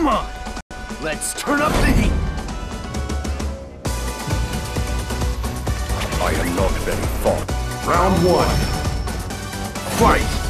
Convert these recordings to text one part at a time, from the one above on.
Come on! Let's turn up the heat! I am not very fond. Round one. Fight!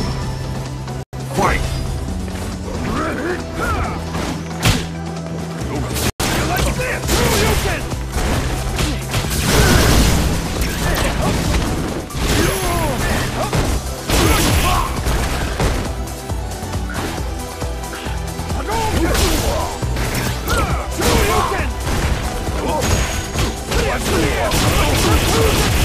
God,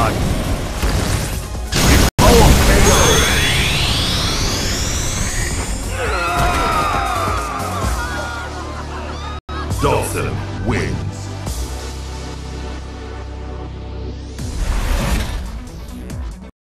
I...